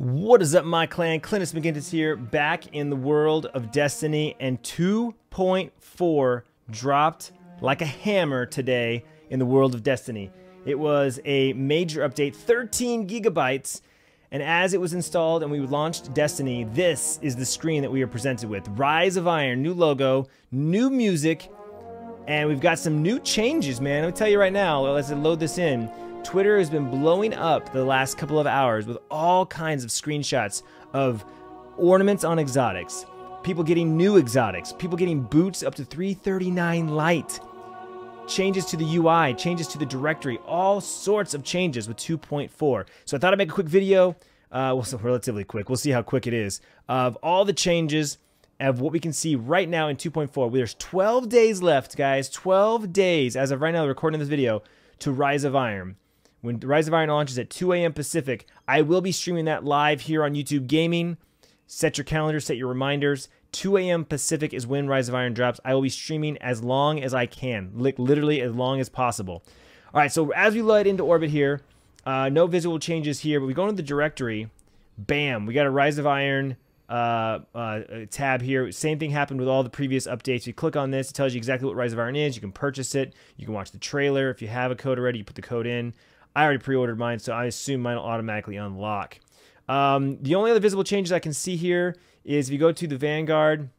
What is up, my clan? Clintus McGintis here, back in the world of Destiny, and 2.4 dropped like a hammer today in the world of Destiny. It was a major update, 13 gigabytes, and as it was installed and we launched Destiny, this is the screen that we are presented with. Rise of Iron, new logo, new music, and we've got some new changes, man. Let me tell you right now, let's load this in. Twitter has been blowing up the last couple of hours with all kinds of screenshots of ornaments on exotics, people getting new exotics, people getting boots up to 339 light, changes to the UI, changes to the directory, all sorts of changes with 2.4. So I thought I'd make a quick video, uh, well, so relatively quick. We'll see how quick it is, of all the changes of what we can see right now in 2.4. There's 12 days left, guys. 12 days as of right now, recording this video, to Rise of Iron. When Rise of Iron launches at 2 a.m. Pacific, I will be streaming that live here on YouTube Gaming. Set your calendar, set your reminders. 2 a.m. Pacific is when Rise of Iron drops. I will be streaming as long as I can, literally as long as possible. All right, so as we light into orbit here, uh, no visual changes here, but we go into the directory. Bam, we got a Rise of Iron uh, uh, tab here. Same thing happened with all the previous updates. You click on this, it tells you exactly what Rise of Iron is. You can purchase it. You can watch the trailer. If you have a code already, you put the code in. I already pre-ordered mine, so I assume mine will automatically unlock. Um, the only other visible changes I can see here is if you go to the Vanguard,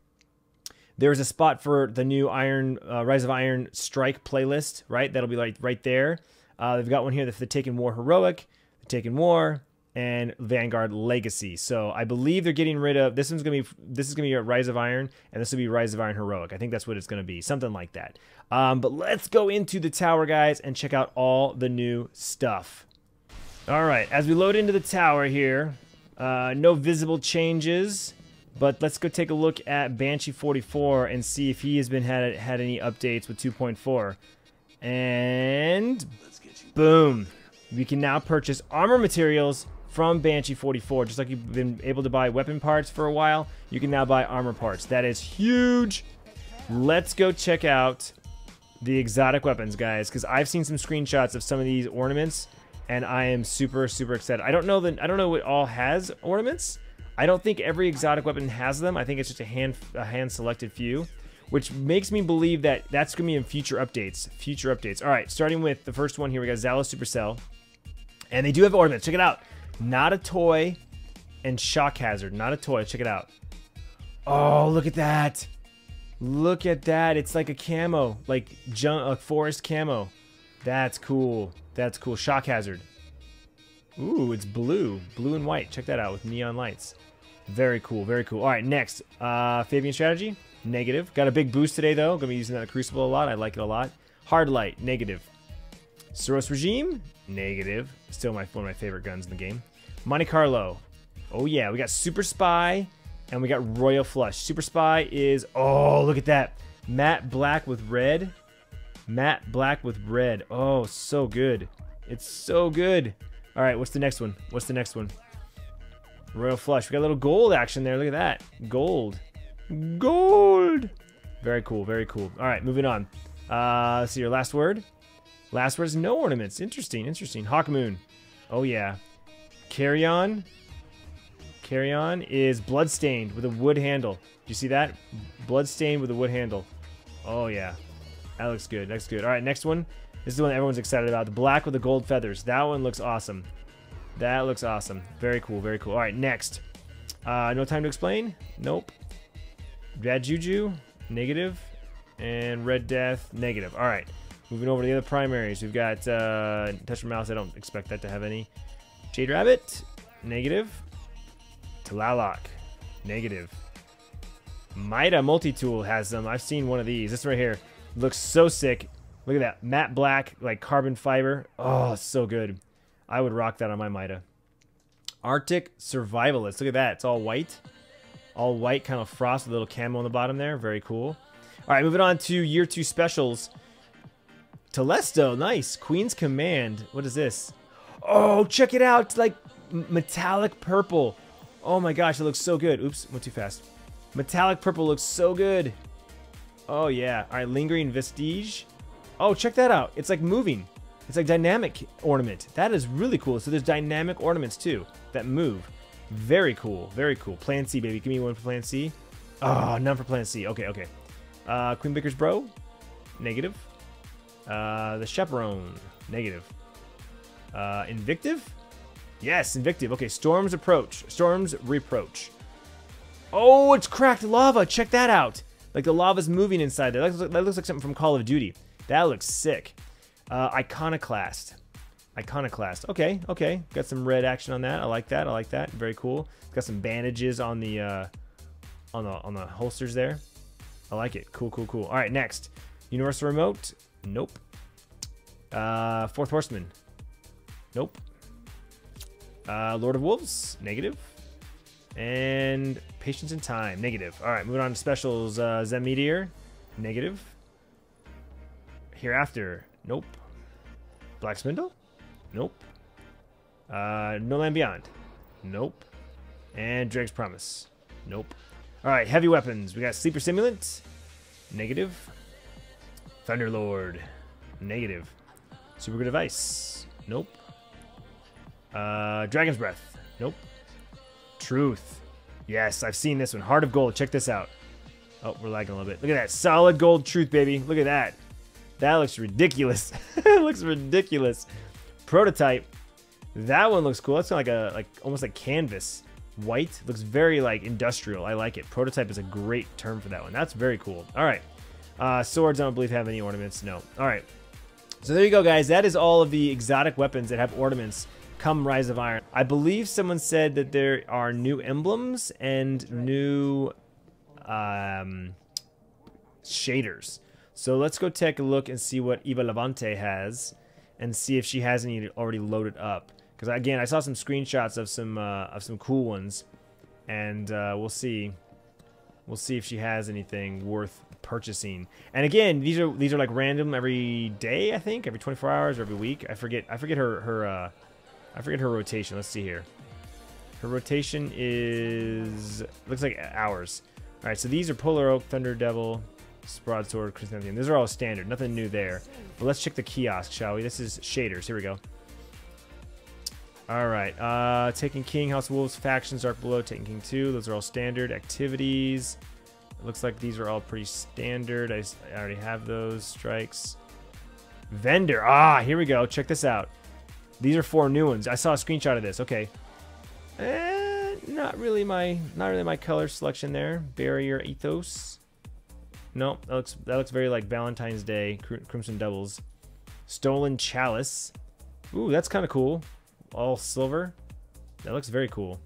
there's a spot for the new Iron uh, Rise of Iron Strike playlist, right? That'll be like right there. Uh, they've got one here for the Taken War Heroic, the Taken War, and Vanguard Legacy. So I believe they're getting rid of this one's gonna be this is gonna be a Rise of Iron, and this will be Rise of Iron Heroic. I think that's what it's gonna be, something like that. Um, but let's go into the tower, guys, and check out all the new stuff. All right, as we load into the tower here, uh, no visible changes. But let's go take a look at Banshee 44 and see if he has been had had any updates with 2.4. And boom, we can now purchase armor materials from Banshee 44. Just like you've been able to buy weapon parts for a while, you can now buy armor parts. That is huge. Let's go check out the exotic weapons, guys, because I've seen some screenshots of some of these ornaments, and I am super, super excited. I don't know that I don't know what all has ornaments. I don't think every exotic weapon has them. I think it's just a hand a hand selected few, which makes me believe that that's gonna be in future updates. Future updates. All right, starting with the first one here, we got Zhalo Supercell, and they do have ornaments. Check it out. Not a toy, and Shock Hazard. Not a toy. Check it out. Oh, look at that. Look at that. It's like a camo, like a forest camo. That's cool. That's cool. Shock hazard. Ooh, it's blue. Blue and white. Check that out with neon lights. Very cool. Very cool. All right, next. Uh, Fabian strategy. Negative. Got a big boost today, though. Going to be using that Crucible a lot. I like it a lot. Hard light. Negative. Suros Regime. Negative. Still my one of my favorite guns in the game. Monte Carlo. Oh, yeah. We got Super Spy. And we got Royal Flush. Super Spy is, oh, look at that. Matte black with red. Matte black with red. Oh, so good. It's so good. All right, what's the next one? What's the next one? Royal Flush. We got a little gold action there. Look at that. Gold. Gold. Very cool. Very cool. All right, moving on. Uh, let's see your last word. Last word is no ornaments. Interesting. Interesting. Hawk Moon. Oh, yeah. Carry on. Carry on is bloodstained with a wood handle. Do you see that? Bloodstained with a wood handle. Oh, yeah. That looks good. That's good. All right, next one. This is the one everyone's excited about. The black with the gold feathers. That one looks awesome. That looks awesome. Very cool. Very cool. All right, next. Uh, no time to explain? Nope. Bad Juju? Negative. And Red Death? Negative. All right. Moving over to the other primaries. We've got uh, Touch Mouse. I don't expect that to have any. Jade Rabbit? Negative. Tlaloc. Negative. Mida Multi-Tool has them. I've seen one of these. This right here. Looks so sick. Look at that. Matte black, like carbon fiber. Oh, so good. I would rock that on my Mida. Arctic Survivalist. Look at that. It's all white. All white, kind of frost a little camo on the bottom there. Very cool. All right, moving on to year two specials. Telesto, nice. Queen's Command. What is this? Oh, check it out. It's like metallic purple. Oh my gosh, it looks so good. Oops, went too fast. Metallic purple looks so good. Oh yeah. All right, lingering vestige. Oh, check that out. It's like moving. It's like dynamic ornament. That is really cool. So there's dynamic ornaments too that move. Very cool. Very cool. Plan C, baby. Give me one for Plan C. Oh, none for Plan C. Okay, okay. Uh, Queenbreakers' Bow. Negative. Uh, the Chaperone. Negative. Uh, Invective? Yes, Invective. Okay, Storm's Approach. Storm's Reproach. Oh, it's cracked lava. Check that out. Like the lava's moving inside there. That looks, like, that looks like something from Call of Duty. That looks sick. Uh, Iconoclast. Iconoclast. Okay, okay. Got some red action on that. I like that. I like that. Very cool. Got some bandages on the uh, on the on the holsters there. I like it. Cool, cool, cool. All right, next. Universal Remote. Nope. Uh, Fourth Horseman. Nope. Uh, Lord of Wolves. Negative. And Patience and Time. Negative. All right, moving on to specials. Uh, Zen Meteor. Negative. Hereafter. Nope. Black Spindle. Nope. Uh, no Land Beyond. Nope. And Drake's Promise. Nope. All right, heavy weapons. We got Sleeper Simulant. Negative. Thunderlord. Negative. Super good advice. Nope. Uh, Dragon's Breath. Nope. Truth. Yes, I've seen this one. Heart of Gold. Check this out. Oh, we're lagging a little bit. Look at that. Solid gold truth, baby. Look at that. That looks ridiculous. it looks ridiculous. Prototype. That one looks cool. That's like a like almost like canvas. White looks very like industrial. I like it. Prototype is a great term for that one. That's very cool. All right. Uh, swords, I don't believe have any ornaments. No. All right. So there you go, guys. That is all of the exotic weapons that have ornaments come Rise of Iron. I believe someone said that there are new emblems and new um, shaders. So let's go take a look and see what Eva Levante has and see if she has any already loaded up. Because again, I saw some screenshots of some uh, of some cool ones, and uh, we'll see. We'll see if she has anything worth purchasing. And again, these are these are like random every day, I think, every 24 hours or every week. I forget I forget her her uh, I forget her rotation. Let's see here. Her rotation is looks like hours. All right, so these are Polar Oak, Thunder Devil, Broadsword, Chrysanthemum. These are all standard. Nothing new there. But let's check the kiosk, shall we? This is shaders. Here we go. All right. Uh, Taken King, House Wolves, Factions, Dark Below, Taken King 2. Those are all standard. Activities. It looks like these are all pretty standard. I, I already have those. Strikes. Vendor. Ah, here we go. Check this out. These are four new ones. I saw a screenshot of this. Okay. Eh, not really my not really my color selection there. Barrier Ethos. No, that looks that looks very like Valentine's Day Crimson Devils. Stolen Chalice. Ooh, that's kind of cool. All silver. That looks very cool.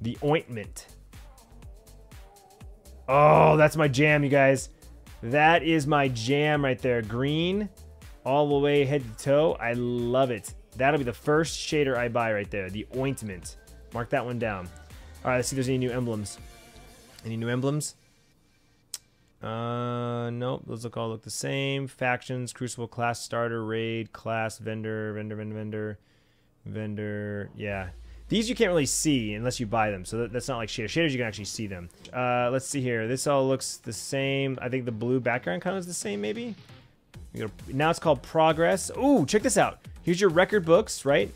The Ointment. Oh, that's my jam, you guys. That is my jam right there. Green all the way head to toe. I love it. That'll be the first shader I buy right there. The Ointment. Mark that one down. All right, let's see if there's any new emblems. Any new emblems? Uh, nope. Those look all look the same. Factions, Crucible, class starter, raid, class, vendor, vendor, vendor, vendor, vendor. Yeah. These you can't really see unless you buy them, so that, that's not like shaders. Shaders, you can actually see them. Uh, let's see here. This all looks the same. I think the blue background kind of is the same, maybe? Now it's called Progress. Ooh, check this out. Here's your record books, right?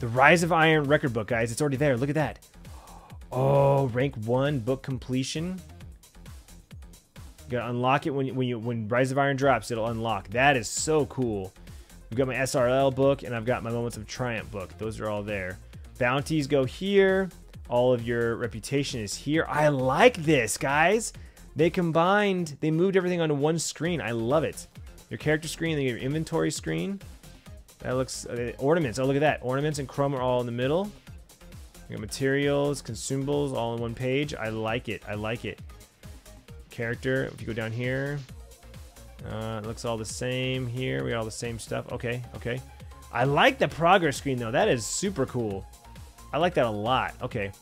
The Rise of Iron record book, guys. It's already there. Look at that. Oh, rank one book completion. You gotta unlock it when you, when you when Rise of Iron drops. It'll unlock. That is so cool. I've got my SRL book and I've got my Moments of Triumph book. Those are all there. Bounties go here. All of your reputation is here. I like this, guys. They combined, they moved everything onto one screen. I love it. Your character screen, then your inventory screen. That looks, uh, ornaments, oh look at that. Ornaments and Chrome are all in the middle. You got materials, consumables, all on one page. I like it, I like it. Character, if you go down here, uh, it looks all the same here. We got all the same stuff. Okay, okay. I like the progress screen though. That is super cool. I like that a lot. Okay.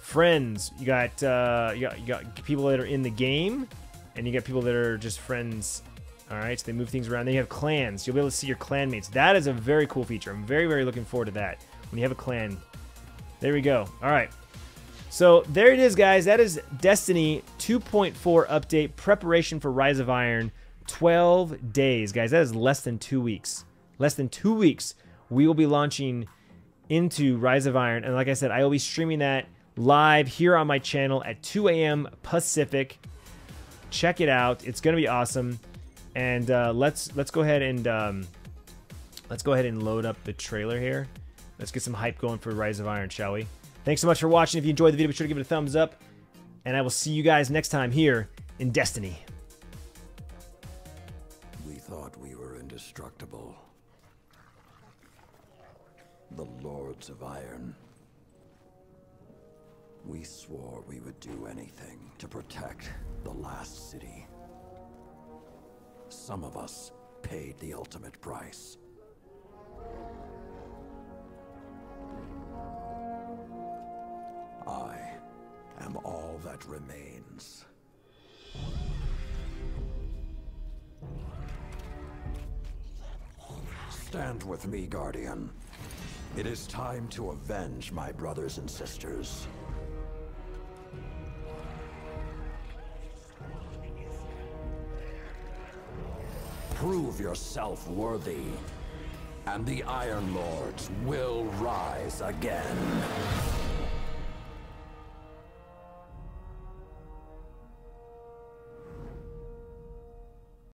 Friends, you got uh, you got you got people that are in the game, and you got people that are just friends all right, so they move things around. Then you have clans. You'll be able to see your clanmates. That is a very cool feature. I'm very, very looking forward to that. When you have a clan. There we go. All right. So there it is, guys. That is Destiny 2.4 update preparation for Rise of Iron. 12 days, guys. That is less than two weeks. Less than two weeks. We will be launching into Rise of Iron. And like I said, I will be streaming that live here on my channel at 2 a.m. Pacific. Check it out. It's going to be awesome. And uh, let's let's go ahead and um, let's go ahead and load up the trailer here. Let's get some hype going for Rise of Iron, shall we? Thanks so much for watching. If you enjoyed the video, be sure to give it a thumbs up. And I will see you guys next time here in Destiny. We thought we were indestructible. The Lords of Iron. We swore we would do anything to protect the last city. Some of us paid the ultimate price. Am all that remains. Stand with me, Guardian. It is time to avenge my brothers and sisters. Prove yourself worthy, and the Iron Lords will rise again.